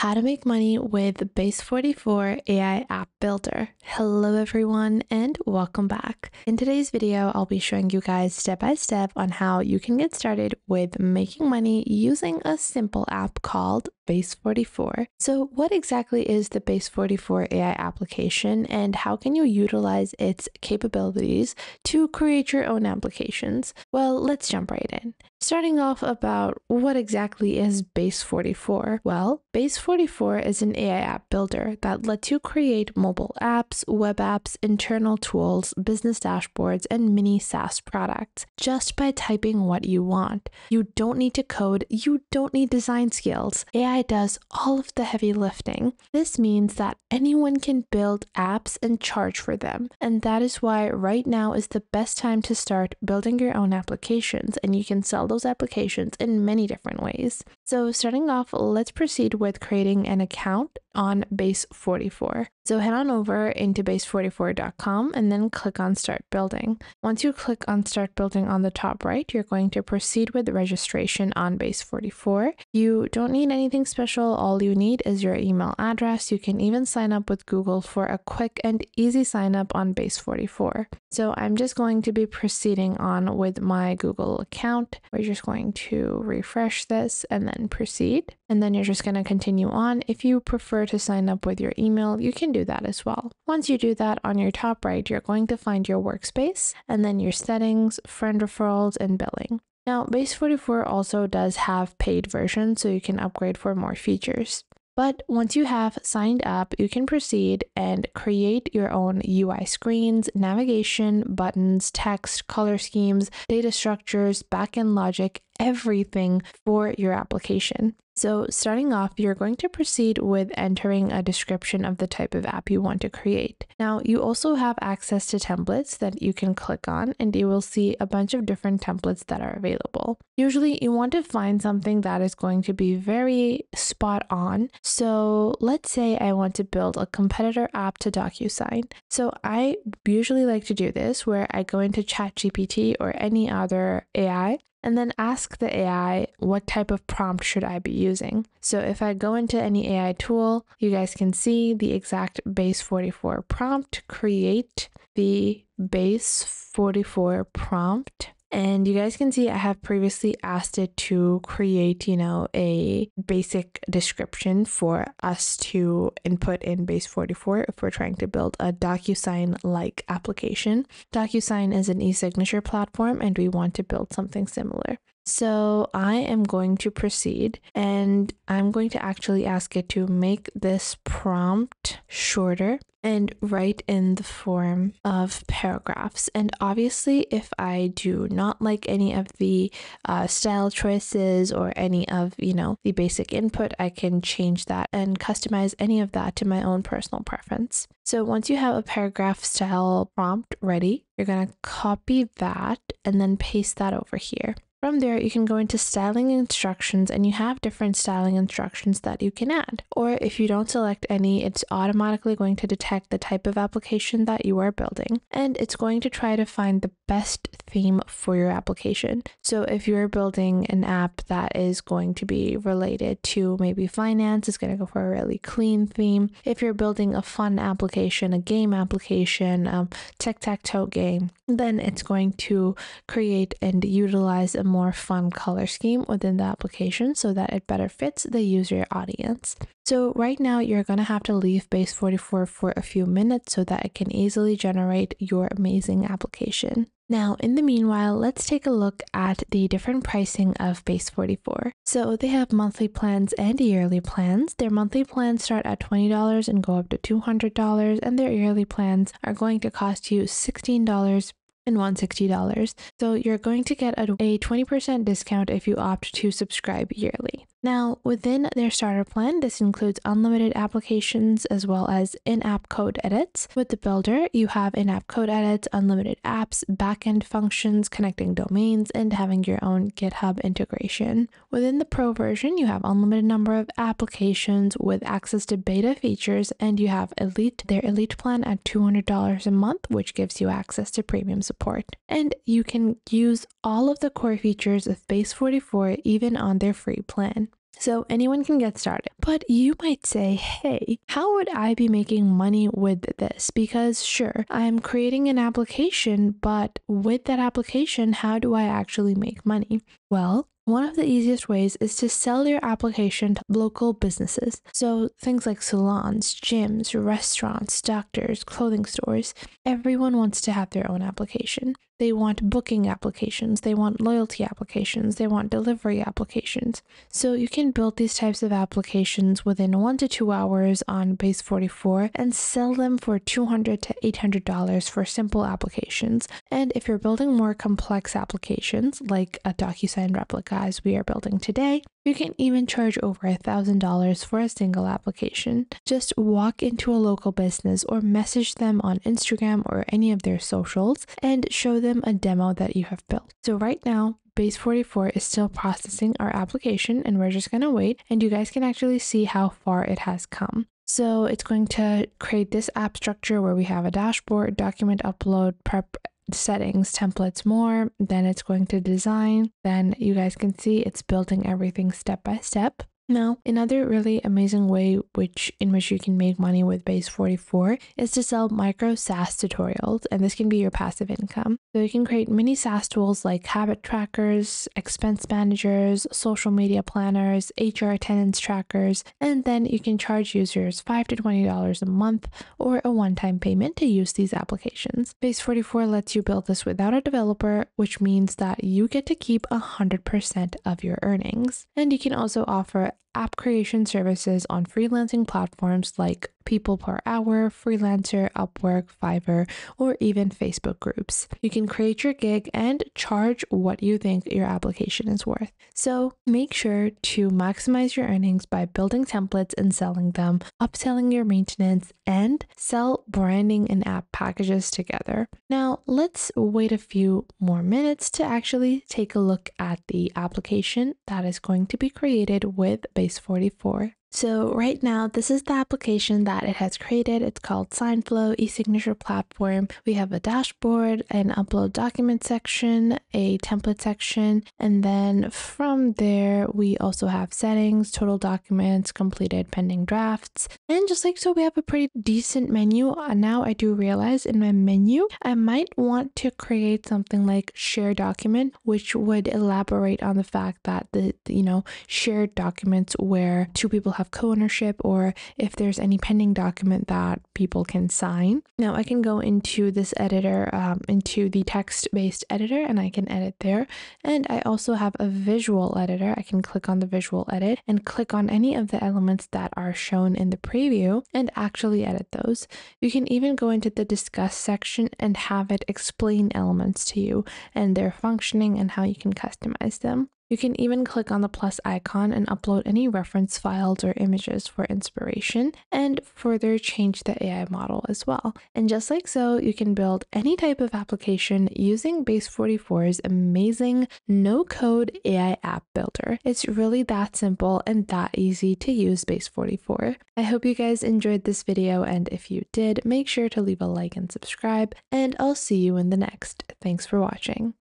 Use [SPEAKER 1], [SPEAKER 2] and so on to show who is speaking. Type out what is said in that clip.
[SPEAKER 1] How to make money with Base 44 AI App Builder. Hello everyone and welcome back. In today's video, I'll be showing you guys step by step on how you can get started with making money using a simple app called Base 44. So what exactly is the Base 44 AI application and how can you utilize its capabilities to create your own applications? Well, let's jump right in. Starting off about what exactly is Base 44? Well, Base 44 is an AI app builder that lets you create mobile apps, web apps, internal tools, business dashboards, and mini SaaS products just by typing what you want. You don't need to code, you don't need design skills. AI does all of the heavy lifting. This means that anyone can build apps and charge for them. And that is why right now is the best time to start building your own applications and you can sell those applications in many different ways. So starting off, let's proceed with creating an account on Base 44. So head on over into base44.com and then click on Start Building. Once you click on Start Building on the top right, you're going to proceed with registration on Base 44. You don't need anything special. All you need is your email address. You can even sign up with Google for a quick and easy sign up on Base 44. So I'm just going to be proceeding on with my Google account. We're just going to refresh this and then proceed. And then you're just going to continue on. If you prefer to sign up with your email, you can do that as well. Once you do that on your top right, you're going to find your workspace and then your settings, friend referrals, and billing. Now, Base 44 also does have paid versions, so you can upgrade for more features. But once you have signed up, you can proceed and create your own UI screens, navigation, buttons, text, color schemes, data structures, backend logic, everything for your application. So starting off, you're going to proceed with entering a description of the type of app you want to create. Now, you also have access to templates that you can click on and you will see a bunch of different templates that are available. Usually you want to find something that is going to be very spot on. So let's say I want to build a competitor app to DocuSign. So I usually like to do this where I go into ChatGPT or any other AI and then ask the AI what type of prompt should I be using. So if I go into any AI tool, you guys can see the exact base 44 prompt, create the base 44 prompt and you guys can see I have previously asked it to create, you know, a basic description for us to input in base 44 if we're trying to build a DocuSign like application. DocuSign is an e-signature platform and we want to build something similar. So I am going to proceed and I'm going to actually ask it to make this prompt shorter and write in the form of paragraphs. And obviously, if I do not like any of the uh, style choices or any of, you know, the basic input, I can change that and customize any of that to my own personal preference. So once you have a paragraph style prompt ready, you're going to copy that and then paste that over here. From there, you can go into styling instructions and you have different styling instructions that you can add. Or if you don't select any, it's automatically going to detect the type of application that you are building and it's going to try to find the best theme for your application. So if you're building an app that is going to be related to maybe finance, it's going to go for a really clean theme. If you're building a fun application, a game application, um, tic-tac-toe game, then it's going to create and utilize a more fun color scheme within the application so that it better fits the user audience. So right now you're going to have to leave base 44 for a few minutes so that it can easily generate your amazing application. Now, in the meanwhile, let's take a look at the different pricing of Base 44. So they have monthly plans and yearly plans. Their monthly plans start at $20 and go up to $200, and their yearly plans are going to cost you $16 and $160. So you're going to get a 20% discount if you opt to subscribe yearly. Now, within their starter plan, this includes unlimited applications as well as in app code edits. With the builder, you have in app code edits, unlimited apps, backend functions, connecting domains, and having your own GitHub integration. Within the pro version, you have unlimited number of applications with access to beta features, and you have Elite, their Elite plan at $200 a month, which gives you access to premium support. And you can use all of the core features of Base 44 even on their free plan. So anyone can get started. But you might say, hey, how would I be making money with this? Because sure, I'm creating an application, but with that application, how do I actually make money? Well, one of the easiest ways is to sell your application to local businesses. So, things like salons, gyms, restaurants, doctors, clothing stores, everyone wants to have their own application. They want booking applications, they want loyalty applications, they want delivery applications. So you can build these types of applications within one to two hours on Base 44 and sell them for 200 to $800 for simple applications. And if you're building more complex applications, like a DocuSign replica as we are building today, you can even charge over $1,000 for a single application. Just walk into a local business or message them on Instagram or any of their socials and show them a demo that you have built. So, right now, Base 44 is still processing our application and we're just to wait and you guys can actually see how far it has come. So it's going to create this app structure where we have a dashboard, document upload, prep settings, templates more, then it's going to design. Then you guys can see it's building everything step by step. Now, another really amazing way which in which you can make money with Base 44 is to sell micro SaaS tutorials, and this can be your passive income. So you can create mini SaaS tools like habit trackers, expense managers, social media planners, HR attendance trackers, and then you can charge users 5 to $20 a month or a one-time payment to use these applications. Base 44 lets you build this without a developer, which means that you get to keep 100% of your earnings. And you can also offer app creation services on freelancing platforms like People Per Hour, Freelancer, Upwork, Fiverr, or even Facebook groups. You can create your gig and charge what you think your application is worth. So make sure to maximize your earnings by building templates and selling them, upselling your maintenance, and sell branding and app packages together. Now, let's wait a few more minutes to actually take a look at the application that is going to be created with Base 44. So right now, this is the application that it has created. It's called SignFlow e-signature platform. We have a dashboard, an upload document section, a template section, and then from there, we also have settings, total documents, completed pending drafts. And just like so, we have a pretty decent menu. Uh, now I do realize in my menu, I might want to create something like share document, which would elaborate on the fact that the, you know, shared documents where two people have co ownership or if there's any pending document that people can sign. Now I can go into this editor, um, into the text based editor, and I can edit there. And I also have a visual editor. I can click on the visual edit and click on any of the elements that are shown in the preview and actually edit those. You can even go into the discuss section and have it explain elements to you and their functioning and how you can customize them. You can even click on the plus icon and upload any reference files or images for inspiration and further change the AI model as well. And just like so, you can build any type of application using Base 44's amazing no code AI app builder. It's really that simple and that easy to use Base 44. I hope you guys enjoyed this video, and if you did, make sure to leave a like and subscribe, and I'll see you in the next. Thanks for watching.